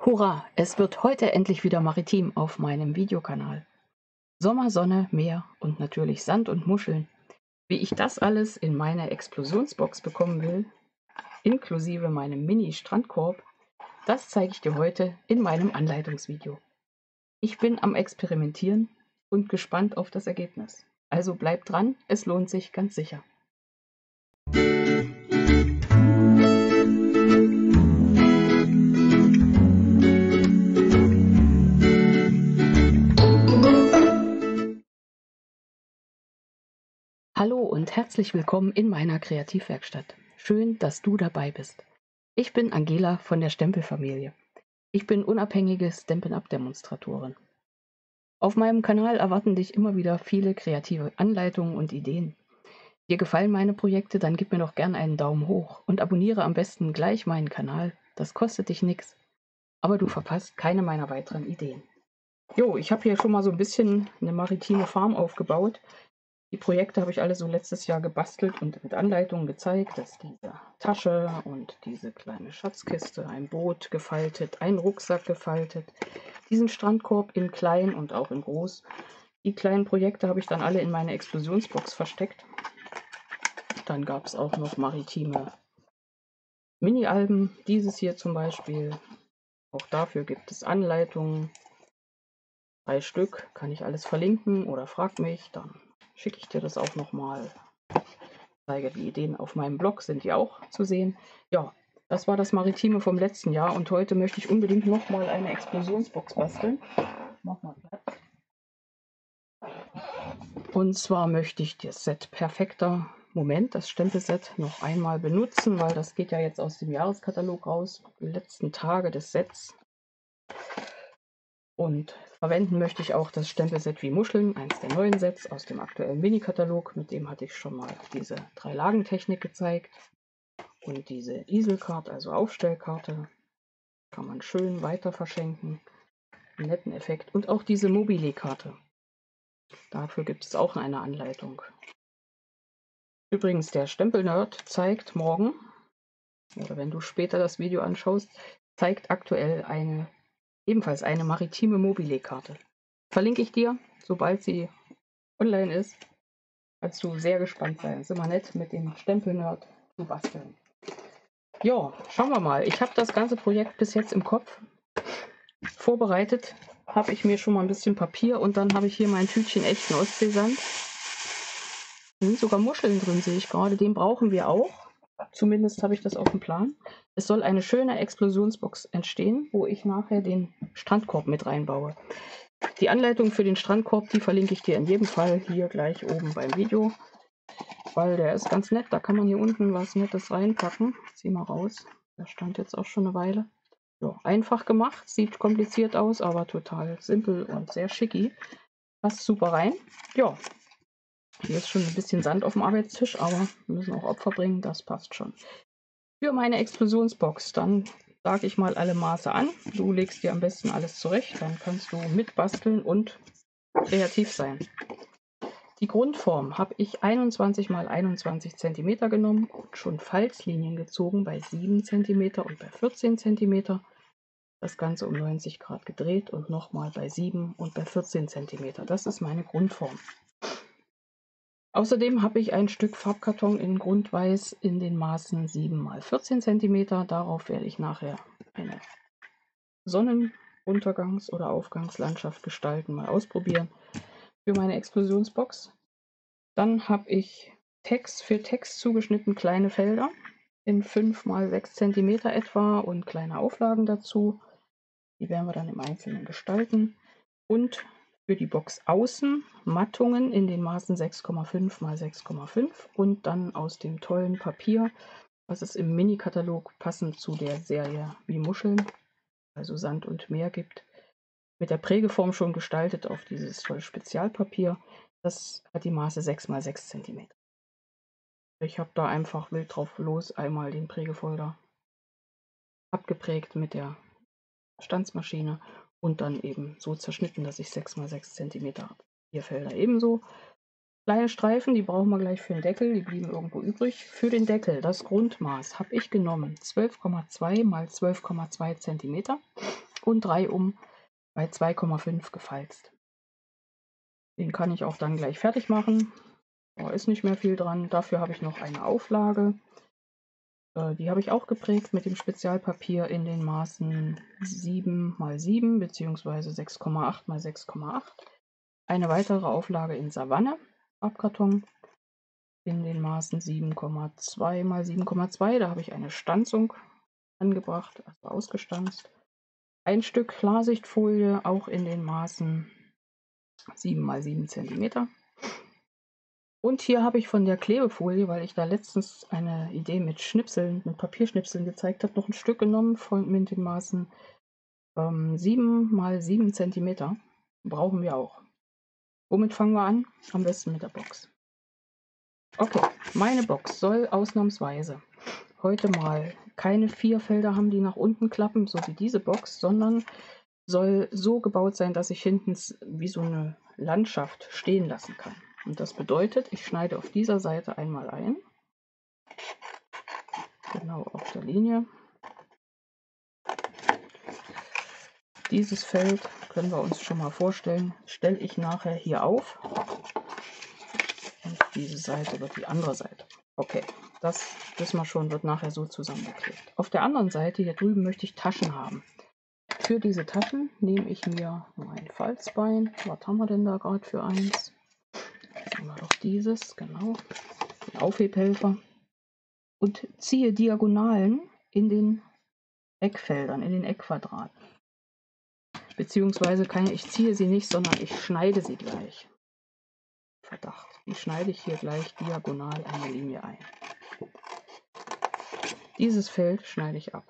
Hurra! Es wird heute endlich wieder maritim auf meinem Videokanal. Sommer, Sonne, Meer und natürlich Sand und Muscheln. Wie ich das alles in meine Explosionsbox bekommen will, inklusive meinem Mini-Strandkorb, das zeige ich dir heute in meinem Anleitungsvideo. Ich bin am Experimentieren und gespannt auf das Ergebnis. Also bleib dran, es lohnt sich ganz sicher. Hallo und herzlich willkommen in meiner Kreativwerkstatt. Schön, dass du dabei bist. Ich bin Angela von der Stempelfamilie. Ich bin unabhängige Stampin'-Up-Demonstratorin. Auf meinem Kanal erwarten dich immer wieder viele kreative Anleitungen und Ideen. Dir gefallen meine Projekte, dann gib mir doch gern einen Daumen hoch und abonniere am besten gleich meinen Kanal. Das kostet dich nichts, aber du verpasst keine meiner weiteren Ideen. Jo, ich habe hier schon mal so ein bisschen eine maritime Farm aufgebaut. Die Projekte habe ich alle so letztes Jahr gebastelt und mit Anleitungen gezeigt. Das ist diese Tasche und diese kleine Schatzkiste, ein Boot gefaltet, ein Rucksack gefaltet, diesen Strandkorb in klein und auch in groß. Die kleinen Projekte habe ich dann alle in meine Explosionsbox versteckt. Dann gab es auch noch maritime Mini-Alben. Dieses hier zum Beispiel. Auch dafür gibt es Anleitungen. Drei Stück kann ich alles verlinken oder frag mich, dann schicke ich dir das auch nochmal. Zeige die Ideen auf meinem Blog, sind die auch zu sehen. Ja, das war das Maritime vom letzten Jahr und heute möchte ich unbedingt nochmal eine Explosionsbox basteln. Mach mal Platz. Und zwar möchte ich das Set Perfekter Moment, das Stempelset, noch einmal benutzen, weil das geht ja jetzt aus dem Jahreskatalog raus. Die letzten Tage des Sets. Und verwenden möchte ich auch das Stempelset wie Muscheln, eins der neuen Sets aus dem aktuellen Mini-Katalog. Mit dem hatte ich schon mal diese Drei-Lagen-Technik gezeigt. Und diese Easelkarte, also Aufstellkarte, kann man schön weiter verschenken. Einen netten Effekt. Und auch diese Mobile-Karte. Dafür gibt es auch eine Anleitung. Übrigens, der Stempel-Nerd zeigt morgen, oder wenn du später das Video anschaust, zeigt aktuell eine Ebenfalls eine maritime Mobile-Karte. Verlinke ich dir, sobald sie online ist. Kannst du sehr gespannt sein. Ist immer nett, mit dem Stempelnerd zu basteln. Ja, schauen wir mal. Ich habe das ganze Projekt bis jetzt im Kopf. Vorbereitet habe ich mir schon mal ein bisschen Papier und dann habe ich hier mein Tütchen echten Ostseesand. Da sind sogar Muscheln drin, sehe ich gerade. Den brauchen wir auch. Zumindest habe ich das auf dem Plan. Es soll eine schöne Explosionsbox entstehen, wo ich nachher den Strandkorb mit reinbaue. Die Anleitung für den Strandkorb, die verlinke ich dir in jedem Fall hier gleich oben beim Video, weil der ist ganz nett. Da kann man hier unten was Nettes reinpacken. Zieh mal raus. Der stand jetzt auch schon eine Weile. Ja, einfach gemacht, sieht kompliziert aus, aber total simpel und sehr schicki. Passt super rein. Ja, hier ist schon ein bisschen Sand auf dem Arbeitstisch, aber wir müssen auch Opfer bringen, das passt schon für meine Explosionsbox. Dann sage ich mal alle Maße an. Du legst dir am besten alles zurecht, dann kannst du mitbasteln und kreativ sein. Die Grundform habe ich 21 x 21 cm genommen und schon Falzlinien gezogen bei 7 cm und bei 14 cm. Das Ganze um 90 Grad gedreht und nochmal bei 7 und bei 14 cm. Das ist meine Grundform. Außerdem habe ich ein Stück Farbkarton in Grundweiß in den Maßen 7 x 14 cm. Darauf werde ich nachher eine Sonnenuntergangs- oder Aufgangslandschaft gestalten, mal ausprobieren für meine Explosionsbox. Dann habe ich Text für Text zugeschnitten kleine Felder in 5 x 6 cm etwa und kleine Auflagen dazu. Die werden wir dann im Einzelnen gestalten. Und für die Box außen Mattungen in den Maßen 6,5 x 6,5 und dann aus dem tollen Papier, was es im Mini-Katalog passend zu der Serie wie Muscheln, also Sand und Meer gibt, mit der Prägeform schon gestaltet auf dieses tolle Spezialpapier. Das hat die Maße 6 x 6 cm. Ich habe da einfach wild drauf los einmal den Prägefolder abgeprägt mit der Stanzmaschine und dann eben so zerschnitten, dass ich 6 x 6 cm habe. Vier Felder ebenso. Kleine Streifen, die brauchen wir gleich für den Deckel, die blieben irgendwo übrig. Für den Deckel, das Grundmaß, habe ich genommen 12,2 mal 12,2 cm und 3 um bei 2,5 gefalzt. Den kann ich auch dann gleich fertig machen. Da ist nicht mehr viel dran. Dafür habe ich noch eine Auflage. Äh, die habe ich auch geprägt mit dem Spezialpapier in den Maßen 7 x 7 bzw. 6,8 x 6,8. Eine weitere Auflage in Savanne Farbkarton in den Maßen 7,2 mal 7,2. Da habe ich eine Stanzung angebracht, also ausgestanzt. Ein Stück Klarsichtfolie auch in den Maßen 7 mal 7 cm. Und hier habe ich von der Klebefolie, weil ich da letztens eine Idee mit Schnipseln, mit Papierschnipseln gezeigt habe, noch ein Stück genommen von mit den Maßen ähm, 7 mal 7 cm. Brauchen wir auch. Womit fangen wir an? Am besten mit der Box. Okay, meine Box soll ausnahmsweise heute mal keine vier Felder haben, die nach unten klappen, so wie diese Box, sondern soll so gebaut sein, dass ich hinten wie so eine Landschaft stehen lassen kann. Und das bedeutet, ich schneide auf dieser Seite einmal ein, genau auf der Linie. Dieses Feld können wir uns schon mal vorstellen, stelle ich nachher hier auf. Und diese Seite wird die andere Seite. Okay, das wissen wir schon, wird nachher so zusammengeklebt. Auf der anderen Seite, hier drüben, möchte ich Taschen haben. Für diese Taschen nehme ich mir ein Falzbein. Was haben wir denn da gerade für eins? Nehmen wir doch dieses, genau. Den Aufhebhelfer. Und ziehe Diagonalen in den Eckfeldern, in den Eckquadraten. Beziehungsweise keine, ich ziehe sie nicht, sondern ich schneide sie gleich. Verdacht. Die schneide ich hier gleich diagonal eine Linie ein. Dieses Feld schneide ich ab,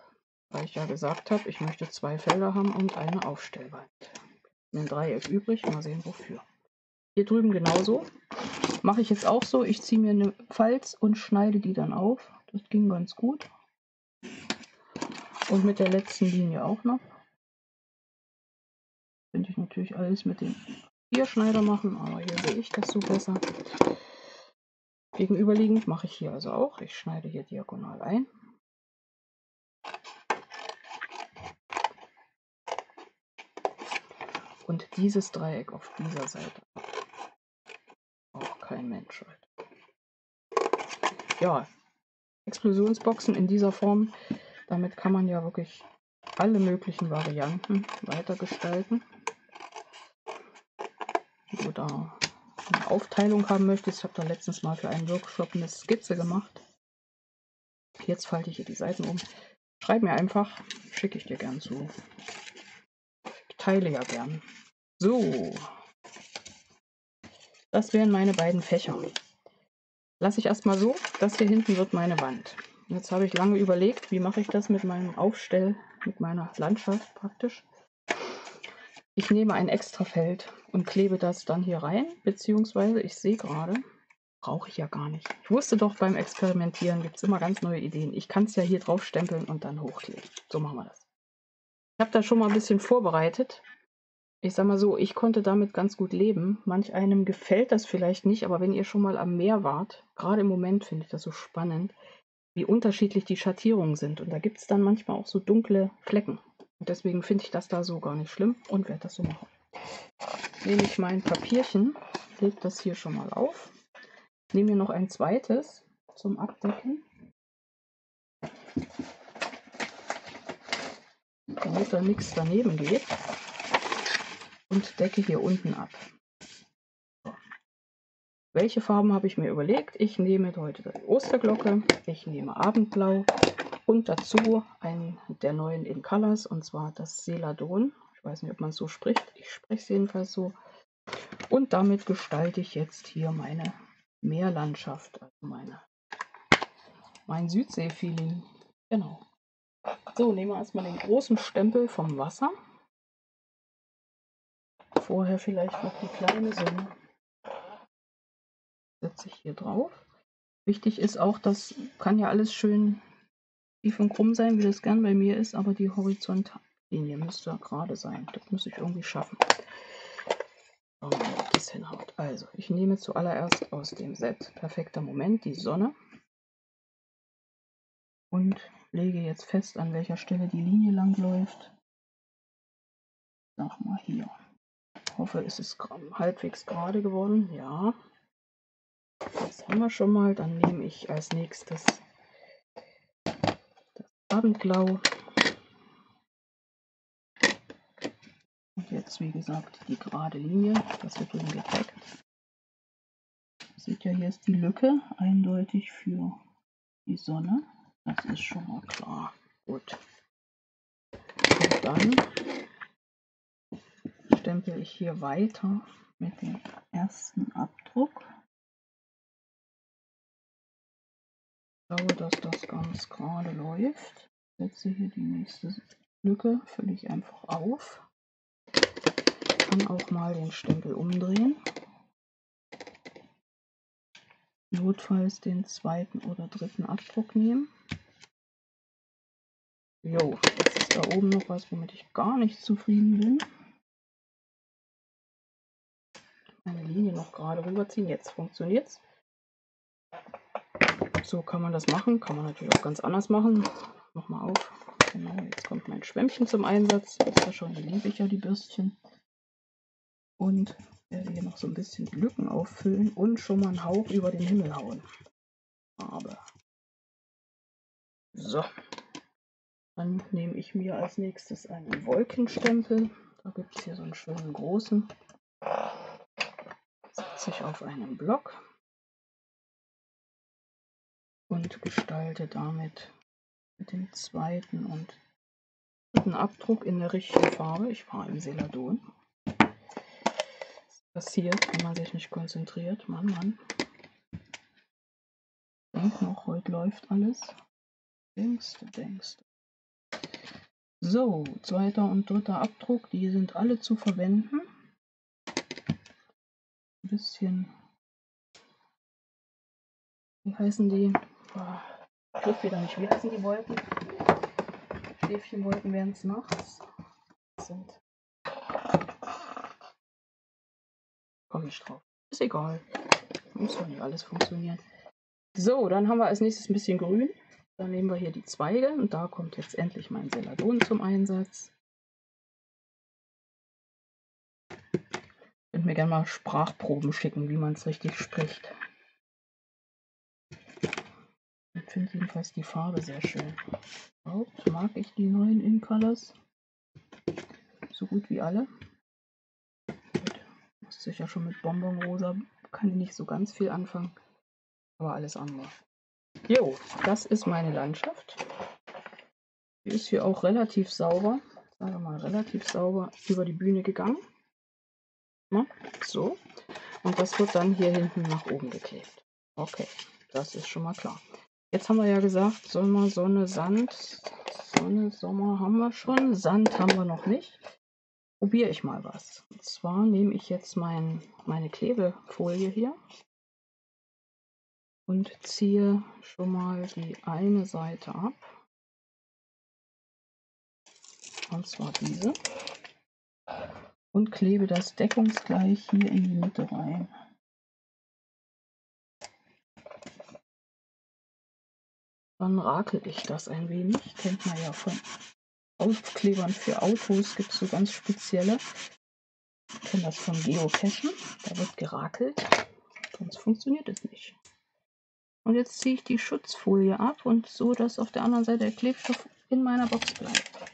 weil ich ja gesagt habe, ich möchte zwei Felder haben und eine Aufstellwand. Ein Dreieck übrig, mal sehen wofür. Hier drüben genauso. Mache ich jetzt auch so. Ich ziehe mir eine Falz und schneide die dann auf. Das ging ganz gut. Und mit der letzten Linie auch noch. Könnte ich natürlich alles mit dem Vierschneider machen, aber hier sehe ich das so besser. Gegenüberliegend mache ich hier also auch. Ich schneide hier diagonal ein. Und dieses Dreieck auf dieser Seite. Kein Mensch Ja, Explosionsboxen in dieser Form, damit kann man ja wirklich alle möglichen Varianten weitergestalten oder eine Aufteilung haben möchtest. Ich habe da letztens mal für einen Workshop eine Skizze gemacht. Jetzt falte ich hier die Seiten um. Schreib mir einfach, schicke ich dir gern zu. Ich teile ja gern. So. Das wären meine beiden Fächer. Lasse ich erstmal so. Das hier hinten wird meine Wand. Jetzt habe ich lange überlegt, wie mache ich das mit meinem Aufstell, mit meiner Landschaft praktisch. Ich nehme ein Extrafeld und klebe das dann hier rein, beziehungsweise ich sehe gerade, brauche ich ja gar nicht. Ich wusste doch, beim Experimentieren gibt es immer ganz neue Ideen. Ich kann es ja hier drauf stempeln und dann hochkleben. So machen wir das. Ich habe da schon mal ein bisschen vorbereitet. Ich sag mal so, ich konnte damit ganz gut leben. Manch einem gefällt das vielleicht nicht, aber wenn ihr schon mal am Meer wart, gerade im Moment finde ich das so spannend, wie unterschiedlich die Schattierungen sind. Und da gibt es dann manchmal auch so dunkle Flecken. Und deswegen finde ich das da so gar nicht schlimm und werde das so machen. Nehme ich mein Papierchen, lege das hier schon mal auf. Nehme mir noch ein zweites zum Abdecken. Damit da nichts daneben geht. Und decke hier unten ab. Welche Farben habe ich mir überlegt? Ich nehme heute die Osterglocke, ich nehme Abendblau, und dazu einen der neuen In Colors und zwar das Celadon. Ich weiß nicht, ob man so spricht. Ich spreche es jedenfalls so. Und damit gestalte ich jetzt hier meine Meerlandschaft, also meine, mein Südsee-Feeling. Genau. So, nehmen wir erstmal den großen Stempel vom Wasser. Vorher vielleicht noch die kleine Sonne. Setze ich hier drauf. Wichtig ist auch, das kann ja alles schön tief und krumm sein, wie das gern bei mir ist, aber die Horizontalinie müsste gerade sein. Das muss ich irgendwie schaffen. Das hinhaut. Also, ich nehme zuallererst aus dem Set Perfekter Moment die Sonne und lege jetzt fest, an welcher Stelle die Linie lang läuft. Sag mal hier. Ich hoffe, es ist halbwegs gerade geworden. Ja. Das haben wir schon mal. Dann nehme ich als nächstes das Abendblau jetzt, wie gesagt, die gerade Linie. Das wird drüben gedeckt. Seht ihr, hier ist die Lücke eindeutig für die Sonne. Das ist schon mal klar. Gut. Und dann stempel ich hier weiter mit dem ersten Abdruck. Schaue, dass das ganz gerade läuft. Setze hier die nächste Lücke, fülle ich einfach auf kann auch mal den Stempel umdrehen. Notfalls den zweiten oder dritten Abdruck nehmen. Jo, jetzt ist da oben noch was, womit ich gar nicht zufrieden bin. Meine Linie noch gerade rüberziehen. Jetzt funktioniert es. So kann man das machen. Kann man natürlich auch ganz anders machen. Nochmal auf. Genau, jetzt kommt mein Schwämmchen zum Einsatz. Ist ja schon, die liebe ich ja, die Bürstchen und werde hier noch so ein bisschen Lücken auffüllen und schon mal einen Hauch über den Himmel hauen. Farbe. So. Dann nehme ich mir als nächstes einen Wolkenstempel. Da gibt es hier so einen schönen großen. Setze ich auf einen Block und gestalte damit mit dem zweiten und dritten Abdruck in der richtigen Farbe. Ich fahre im Celadon passiert, wenn man sich nicht konzentriert. Mann, Mann. Denk noch, heute läuft alles. Denkst du, denkst du. So, zweiter und dritter Abdruck, die sind alle zu verwenden. Bisschen, wie heißen die? Oh, ich wieder nicht, wie heißen die Wolken? Schäfchenwolken werden es nachts. Sind Komme ich drauf. Ist egal. Muss doch nicht alles funktionieren. So, dann haben wir als nächstes ein bisschen grün. Dann nehmen wir hier die Zweige und da kommt jetzt endlich mein Celadon zum Einsatz. Könnt mir gerne mal Sprachproben schicken, wie man es richtig spricht. Ich finde jedenfalls die Farbe sehr schön. Überhaupt mag ich die neuen In-Colors so gut wie alle sicher schon mit Bonbonrosa, kann ich nicht so ganz viel anfangen, aber alles andere. Jo, das ist meine Landschaft. Die ist hier auch relativ sauber, sagen wir mal relativ sauber über die Bühne gegangen. Na, so. Und das wird dann hier hinten nach oben geklebt. Okay, das ist schon mal klar. Jetzt haben wir ja gesagt, Sommer, Sonne, Sand. Sonne, Sommer haben wir schon. Sand haben wir noch nicht probiere ich mal was. Und zwar nehme ich jetzt mein, meine Klebefolie hier und ziehe schon mal die eine Seite ab. Und zwar diese. Und klebe das deckungsgleich hier in die Mitte rein. Dann rakel ich das ein wenig. Kennt man ja von Aufklebern für Autos gibt es so ganz spezielle. Ich kenne das von Geocachen. Da wird gerakelt. Sonst funktioniert es nicht. Und jetzt ziehe ich die Schutzfolie ab und so, dass auf der anderen Seite der Klebstoff in meiner Box bleibt.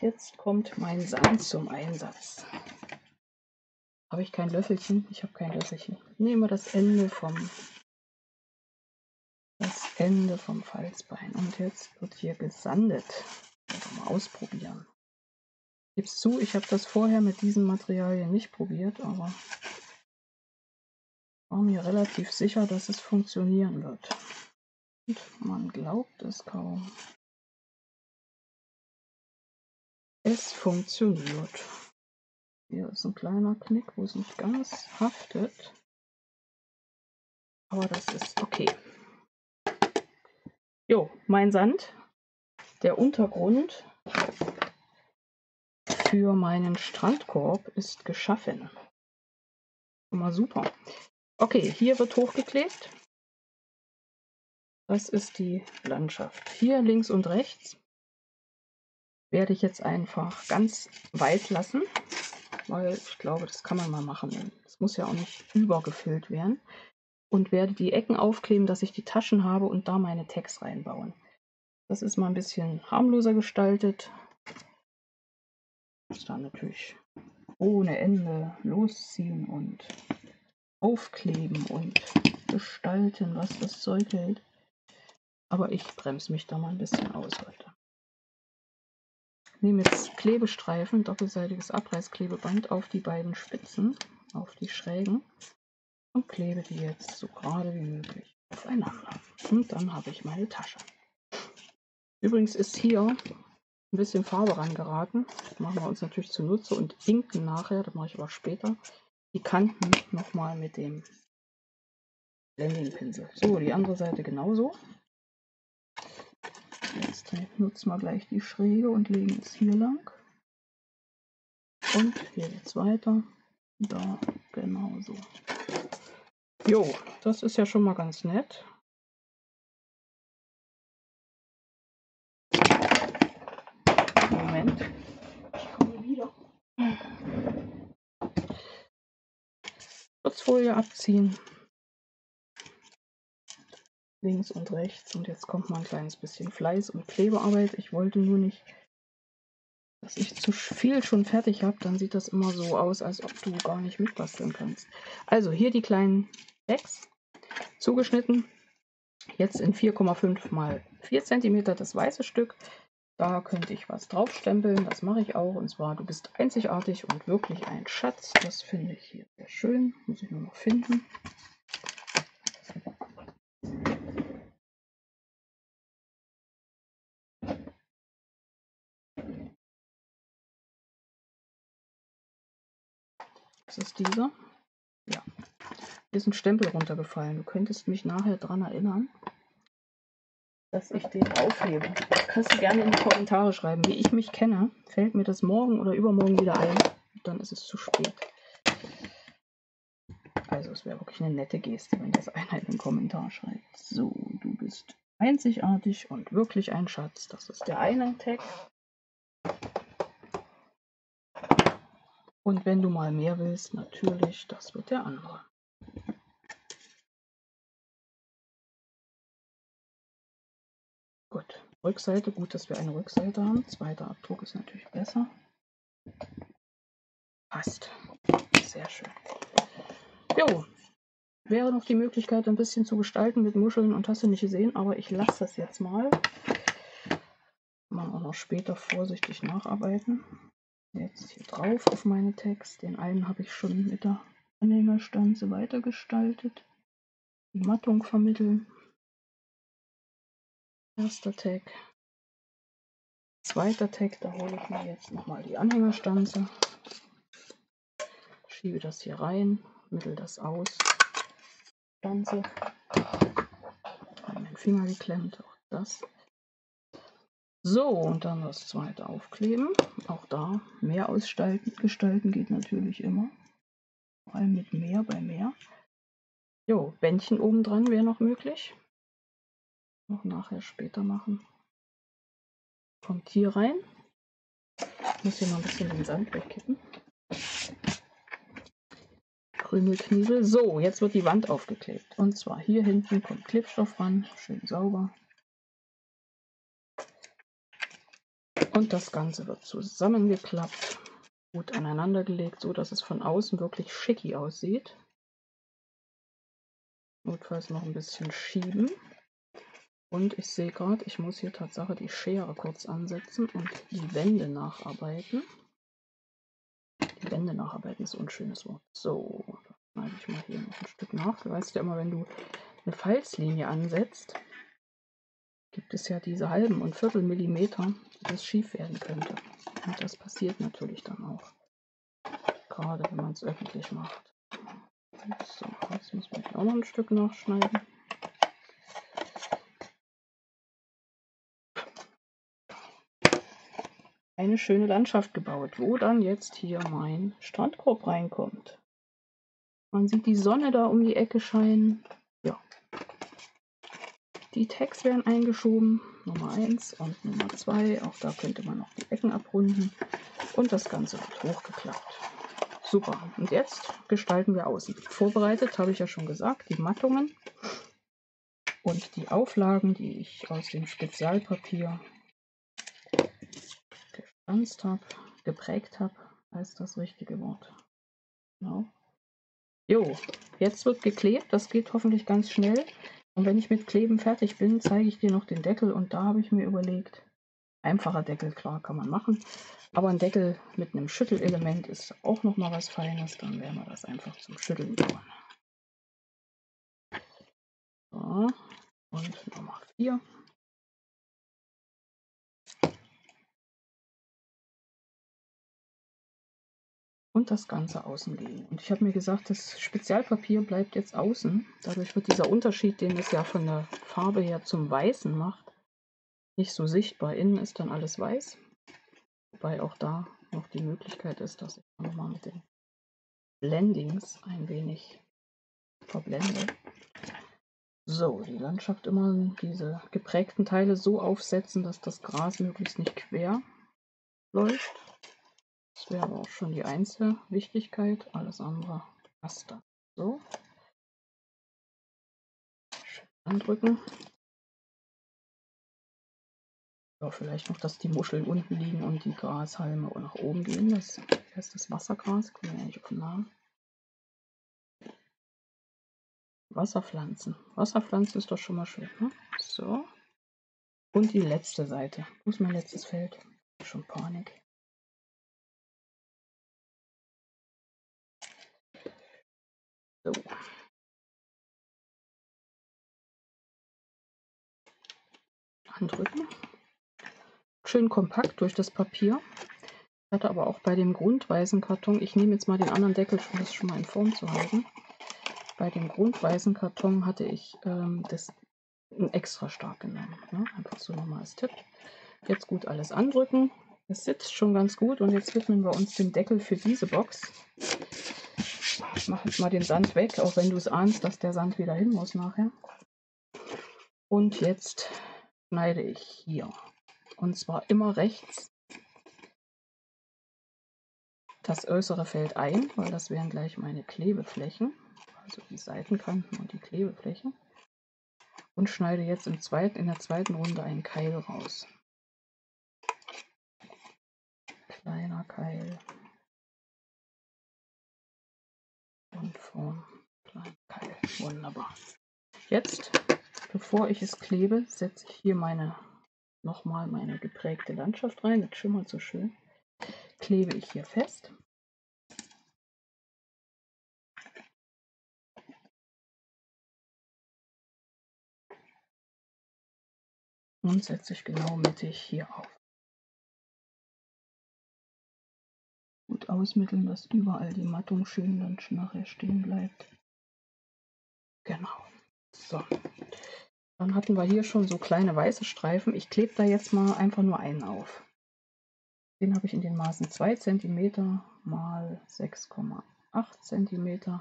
Jetzt kommt mein Sand zum Einsatz. Habe ich kein Löffelchen? Ich habe kein Löffelchen. Nehmen wir das Ende vom das Ende vom Falzbein und jetzt wird hier gesandet. Mal ausprobieren. Gib's zu, ich habe das vorher mit diesen Materialien nicht probiert, aber war mir relativ sicher, dass es funktionieren wird. Und man glaubt es kaum. Es funktioniert. Hier ist ein kleiner Knick, wo es nicht ganz haftet. Aber das ist okay. Jo, mein Sand der Untergrund für meinen Strandkorb ist geschaffen. Immer super. Okay, hier wird hochgeklebt. Das ist die Landschaft. Hier links und rechts werde ich jetzt einfach ganz weiß lassen, weil ich glaube, das kann man mal machen. Es muss ja auch nicht übergefüllt werden. Und werde die Ecken aufkleben, dass ich die Taschen habe und da meine Tags reinbauen. Das ist mal ein bisschen harmloser gestaltet. Muss dann natürlich ohne Ende losziehen und aufkleben und gestalten, was das Zeug hält. Aber ich bremse mich da mal ein bisschen aus heute. Nehme jetzt Klebestreifen, doppelseitiges Abreißklebeband auf die beiden Spitzen, auf die Schrägen und klebe die jetzt so gerade wie möglich aufeinander. Und dann habe ich meine Tasche. Übrigens ist hier ein bisschen Farbe reingeraten. Das machen wir uns natürlich zunutze und inken nachher, das mache ich aber später, die Kanten nochmal mit dem Blending-Pinsel. So, die andere Seite genauso. Jetzt nutzen wir gleich die Schräge und legen es hier lang. Und hier geht's weiter. Da genauso. Jo, das ist ja schon mal ganz nett. Moment. Ich komme wieder. Schutzfolie abziehen. Links und rechts. Und jetzt kommt mal ein kleines bisschen Fleiß und Klebearbeit. Ich wollte nur nicht, dass ich zu viel schon fertig habe. Dann sieht das immer so aus, als ob du gar nicht mitbasteln kannst. Also hier die kleinen Decks zugeschnitten. Jetzt in 4,5 mal 4 cm das weiße Stück. Da könnte ich was draufstempeln, das mache ich auch. Und zwar, du bist einzigartig und wirklich ein Schatz. Das finde ich hier sehr schön. Muss ich nur noch finden. Das ist dieser. Ja. Ist ein Stempel runtergefallen. Du könntest mich nachher daran erinnern dass ich den aufhebe. Kannst du gerne in die Kommentare schreiben. Wie ich mich kenne, fällt mir das morgen oder übermorgen wieder ein. Dann ist es zu spät. Also es wäre wirklich eine nette Geste, wenn das einer in den Kommentar schreibt. So, du bist einzigartig und wirklich ein Schatz. Das ist der eine Tag. Und wenn du mal mehr willst, natürlich, das wird der andere. Gut, Rückseite, gut, dass wir eine Rückseite haben. Zweiter Abdruck ist natürlich besser. Passt. Sehr schön. Jo, wäre noch die Möglichkeit, ein bisschen zu gestalten mit Muscheln und hast du nicht gesehen, aber ich lasse das jetzt mal. Mal auch noch später vorsichtig nacharbeiten. Jetzt hier drauf auf meine Text. Den einen habe ich schon mit der Anhängerstanze weitergestaltet. Die Mattung vermitteln. Erster Tag. Zweiter Tag, da hole ich mir jetzt nochmal die Anhängerstanze. Schiebe das hier rein, mittel das aus. Stanze. Meinen Finger geklemmt, auch das. So, und dann das zweite aufkleben. Auch da mehr ausgestalten gestalten geht natürlich immer. Vor allem mit mehr bei mehr. Jo, Bändchen oben dran wäre noch möglich noch nachher später machen. Kommt hier rein. Muss hier mal ein bisschen den Sand wegkippen. Krümelkniesel. So, jetzt wird die Wand aufgeklebt. Und zwar hier hinten kommt Klebstoff ran. Schön sauber. Und das Ganze wird zusammengeklappt, gut aneinander gelegt, so dass es von außen wirklich schicki aussieht. Notfalls noch ein bisschen schieben. Und ich sehe gerade, ich muss hier Tatsache die Schere kurz ansetzen und die Wände nacharbeiten. Die Wände nacharbeiten ist ein schönes Wort. So, da schneide ich mal hier noch ein Stück nach. Du weißt ja immer, wenn du eine Falzlinie ansetzt, gibt es ja diese halben und Viertel Millimeter, das schief werden könnte. Und das passiert natürlich dann auch. Gerade wenn man es öffentlich macht. So, jetzt muss man auch noch ein Stück nachschneiden. eine schöne Landschaft gebaut, wo dann jetzt hier mein Strandkorb reinkommt. Man sieht die Sonne da um die Ecke scheinen. Ja. Die Tags werden eingeschoben. Nummer 1 und Nummer 2. Auch da könnte man noch die Ecken abrunden. Und das Ganze wird hochgeklappt. Super. Und jetzt gestalten wir außen. Vorbereitet habe ich ja schon gesagt, die Mattungen und die Auflagen, die ich aus dem Spezialpapier gestanzt habe, geprägt habe, heißt das richtige Wort. Genau. Jo, jetzt wird geklebt. Das geht hoffentlich ganz schnell. Und wenn ich mit Kleben fertig bin, zeige ich dir noch den Deckel. Und da habe ich mir überlegt, einfacher Deckel, klar, kann man machen. Aber ein Deckel mit einem Schüttelelement ist auch noch mal was Feines. Dann werden wir das einfach zum Schütteln bauen. So. Und Nummer 4. Und das Ganze außen legen. Und ich habe mir gesagt, das Spezialpapier bleibt jetzt außen. Dadurch wird dieser Unterschied, den es ja von der Farbe her zum Weißen macht, nicht so sichtbar. Innen ist dann alles weiß. Wobei auch da noch die Möglichkeit ist, dass ich nochmal mit den Blendings ein wenig verblende. So, die Landschaft immer diese geprägten Teile so aufsetzen, dass das Gras möglichst nicht quer läuft. Das wäre auch schon die einzige Wichtigkeit. Alles andere passt dann. So. Schön andrücken. Ja, vielleicht noch, dass die Muscheln unten liegen und die Grashalme nach oben gehen. Das heißt das Wassergras. Kommen wir ja nicht auf den. Wasserpflanzen. Wasserpflanzen ist doch schon mal schön. Ne? So. Und die letzte Seite. Wo ist mein letztes Feld? Schon Panik. So. Andrücken. Schön kompakt durch das Papier. Ich hatte aber auch bei dem grundweißen Karton, ich nehme jetzt mal den anderen Deckel, um das schon mal in Form zu halten. Bei dem grundweißen Karton hatte ich ähm, das extra stark genommen. Ne? Einfach so nochmal als Tipp. Jetzt gut alles andrücken. Es sitzt schon ganz gut und jetzt widmen wir uns dem Deckel für diese Box. Ich mache jetzt mal den Sand weg, auch wenn du es ahnst, dass der Sand wieder hin muss nachher. Und jetzt schneide ich hier. Und zwar immer rechts das äußere Feld ein, weil das wären gleich meine Klebeflächen also die Seitenkanten und die Klebefläche. Und schneide jetzt im zweiten, in der zweiten Runde einen Keil raus. Kleiner Keil. Form. Kleiner Keil. Wunderbar. Jetzt, bevor ich es klebe, setze ich hier meine nochmal meine geprägte Landschaft rein. Das schimmert so schön. Klebe ich hier fest. und setze ich genau mittig hier auf. Gut ausmitteln, dass überall die Mattung schön dann nachher stehen bleibt. Genau. So. Dann hatten wir hier schon so kleine weiße Streifen. Ich klebe da jetzt mal einfach nur einen auf. Den habe ich in den Maßen 2 cm mal 6,8 cm.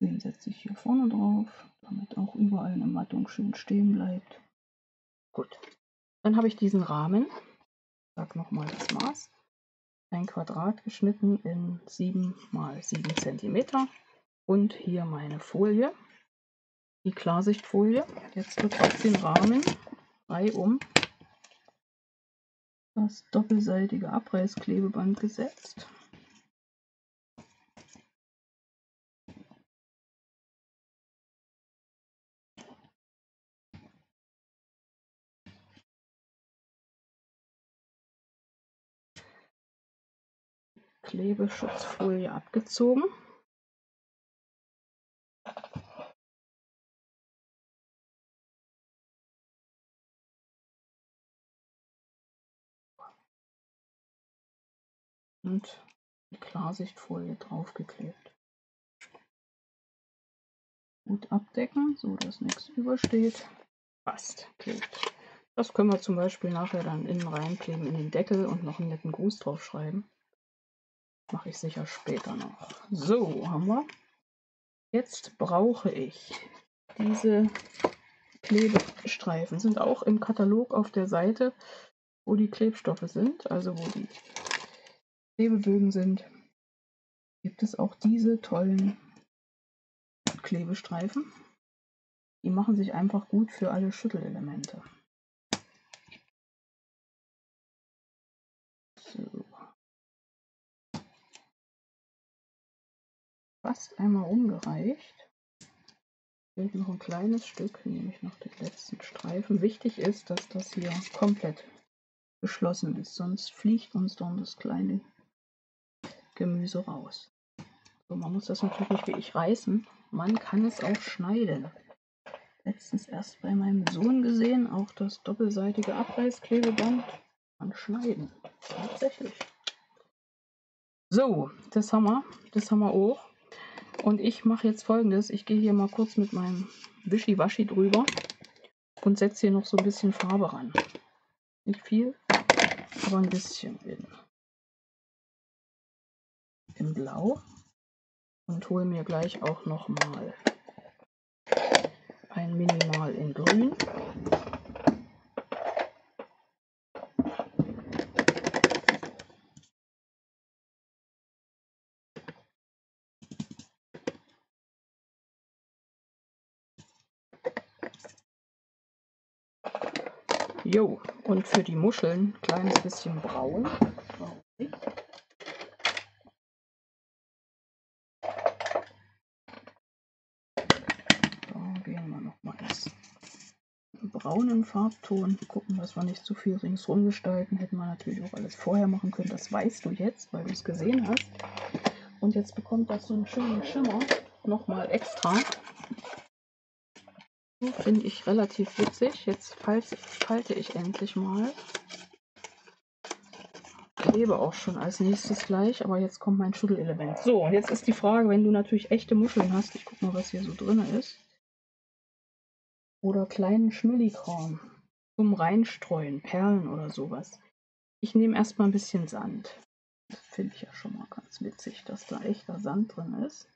Den setze ich hier vorne drauf damit auch überall eine Mattung schön stehen bleibt. Gut, dann habe ich diesen Rahmen, sage nochmal das Maß, ein Quadrat geschnitten in 7 x 7 cm und hier meine Folie, die Klarsichtfolie. Jetzt wird auf den Rahmen reihum das doppelseitige Abreißklebeband gesetzt. Klebeschutzfolie abgezogen. Und die Klarsichtfolie draufgeklebt. Gut abdecken, so dass nichts übersteht. Passt, klebt. Das können wir zum Beispiel nachher dann innen reinkleben in den Deckel und noch einen netten Gruß drauf schreiben. Mache ich sicher später noch. So, haben wir. Jetzt brauche ich diese Klebestreifen. Sind auch im Katalog auf der Seite, wo die Klebstoffe sind, also wo die Klebebögen sind, gibt es auch diese tollen Klebestreifen. Die machen sich einfach gut für alle Schüttelelemente. So. Fast einmal umgereicht. Fehlt noch ein kleines Stück, nämlich noch den letzten Streifen. Wichtig ist, dass das hier komplett geschlossen ist, sonst fliegt uns dann das kleine Gemüse raus. So, man muss das natürlich nicht wie ich reißen. Man kann es auch schneiden. Letztens erst bei meinem Sohn gesehen, auch das doppelseitige Abreißklebeband kann schneiden. Tatsächlich. So, das haben wir. Das haben wir auch. Und ich mache jetzt folgendes. Ich gehe hier mal kurz mit meinem Wischiwaschi drüber und setze hier noch so ein bisschen Farbe ran. Nicht viel, aber ein bisschen in, in Blau. Und hole mir gleich auch noch mal ein Minimal in Grün. Jo, und für die Muscheln ein kleines bisschen braun. Warum nicht? Da gehen wir nochmal ins braunen Farbton. Gucken, dass wir nicht zu viel ringsrum gestalten. Hätten wir natürlich auch alles vorher machen können. Das weißt du jetzt, weil du es gesehen hast. Und jetzt bekommt das so einen schönen Schimmer nochmal extra. Finde ich relativ witzig. Jetzt falte, falte ich endlich mal. Klebe auch schon als nächstes gleich, aber jetzt kommt mein Schüttelelement. So, und jetzt ist die Frage, wenn du natürlich echte Muscheln hast, ich gucke mal, was hier so drin ist, oder kleinen Schnullikram zum Reinstreuen, Perlen oder sowas. Ich nehme erstmal ein bisschen Sand. Finde ich ja schon mal ganz witzig, dass da echter Sand drin ist.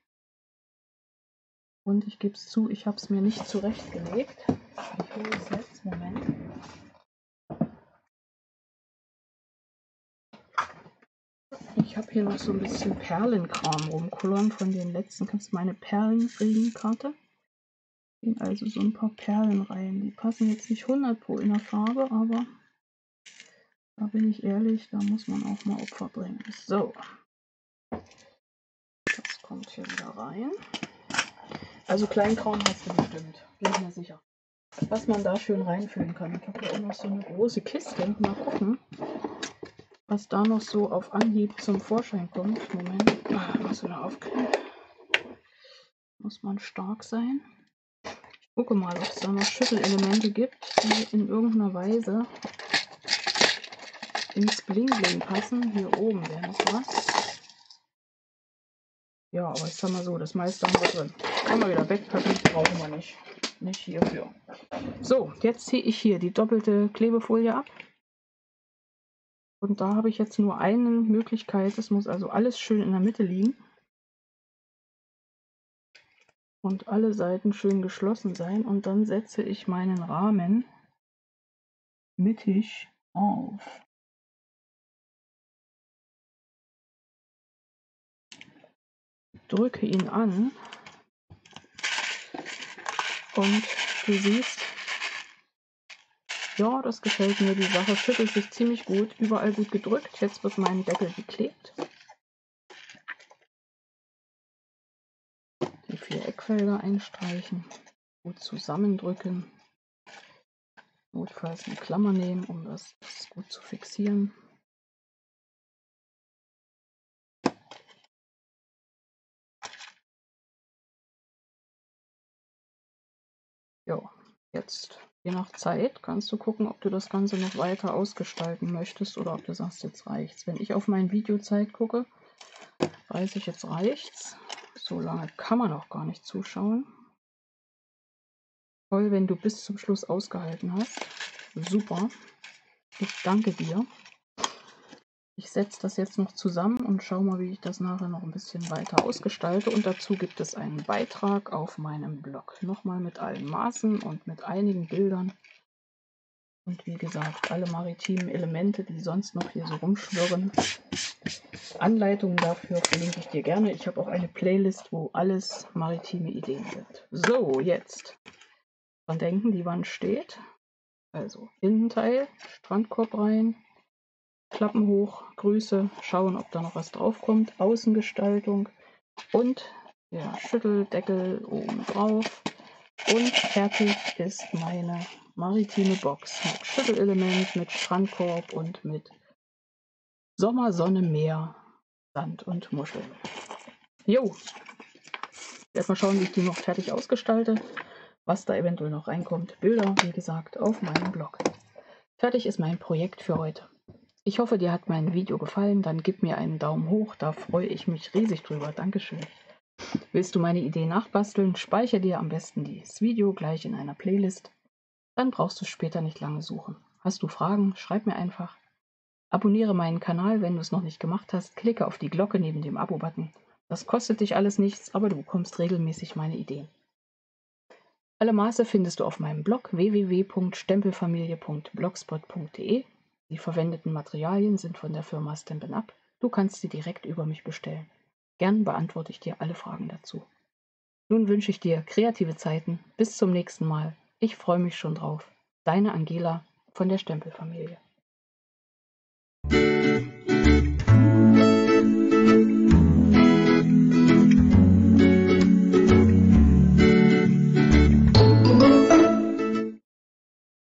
Und ich gebe es zu, ich habe es mir nicht zurechtgelegt. Ich hole es jetzt. Moment. Ich habe hier noch so ein bisschen Perlenkram rumkullern von den letzten. Kannst du meine Perlenregenkarte? Gehen also so ein paar Perlen rein. Die passen jetzt nicht 100 pro in der Farbe, aber da bin ich ehrlich, da muss man auch mal Opfer bringen. So. Das kommt hier wieder rein. Also Kleinkraum hast du bestimmt, bin ich mir sicher. Was man da schön reinfüllen kann. Ich habe hier auch noch so eine große Kiste. Mal gucken, was da noch so auf Anhieb zum Vorschein kommt. Moment, ah, muss wieder aufkriegen. Muss man stark sein. Ich gucke mal, ob es da noch Schüttelelemente gibt, die in irgendeiner Weise ins Bling Bling passen. Hier oben wäre noch was. Ja, aber ich sag mal so, das meiste haben wir drin. Man wieder wegpacken, brauchen wir nicht. Nicht hierfür. So, jetzt ziehe ich hier die doppelte Klebefolie ab. Und da habe ich jetzt nur eine Möglichkeit. Es muss also alles schön in der Mitte liegen. Und alle Seiten schön geschlossen sein. Und dann setze ich meinen Rahmen mittig auf. Drücke ihn an und du siehst, ja, das gefällt mir. Die Sache schüttelt sich ziemlich gut. Überall gut gedrückt. Jetzt wird mein Deckel geklebt. Die vier Eckfelder einstreichen. Gut zusammendrücken. Notfalls eine Klammer nehmen, um das, das gut zu fixieren. Ja, jetzt je nach Zeit kannst du gucken, ob du das Ganze noch weiter ausgestalten möchtest oder ob du sagst, jetzt reicht's. Wenn ich auf mein Videozeit gucke, weiß ich, jetzt reicht's. So lange kann man auch gar nicht zuschauen. Toll, wenn du bis zum Schluss ausgehalten hast. Super. Ich danke dir. Ich setze das jetzt noch zusammen und schaue mal, wie ich das nachher noch ein bisschen weiter ausgestalte. Und dazu gibt es einen Beitrag auf meinem Blog. Nochmal mit allen Maßen und mit einigen Bildern. Und wie gesagt, alle maritimen Elemente, die sonst noch hier so rumschwirren. Anleitungen dafür verlinke ich dir gerne. Ich habe auch eine Playlist, wo alles maritime Ideen sind. So, jetzt dran denken, die Wand steht. Also Innenteil, Strandkorb rein, Klappen hoch, Grüße, schauen, ob da noch was drauf kommt, Außengestaltung und der Schütteldeckel oben drauf. Und fertig ist meine maritime Box mit Schüttelelement, mit Strandkorb und mit Sommer, Sonne, Meer, Sand und Muscheln. Jo, erstmal schauen, wie ich die noch fertig ausgestalte, was da eventuell noch reinkommt. Bilder, wie gesagt, auf meinem Blog. Fertig ist mein Projekt für heute. Ich hoffe, dir hat mein Video gefallen. Dann gib mir einen Daumen hoch, da freue ich mich riesig drüber. Dankeschön. Willst du meine Idee nachbasteln? Speichere dir am besten dieses Video gleich in einer Playlist. Dann brauchst du später nicht lange suchen. Hast du Fragen? Schreib mir einfach. Abonniere meinen Kanal, wenn du es noch nicht gemacht hast. Klicke auf die Glocke neben dem Abo-Button. Das kostet dich alles nichts, aber du bekommst regelmäßig meine Ideen. Alle Maße findest du auf meinem Blog www.stempelfamilie.blogspot.de. Die verwendeten Materialien sind von der Firma Stampin' Up. Du kannst sie direkt über mich bestellen. Gern beantworte ich dir alle Fragen dazu. Nun wünsche ich dir kreative Zeiten. Bis zum nächsten Mal. Ich freue mich schon drauf. Deine Angela von der Stempelfamilie.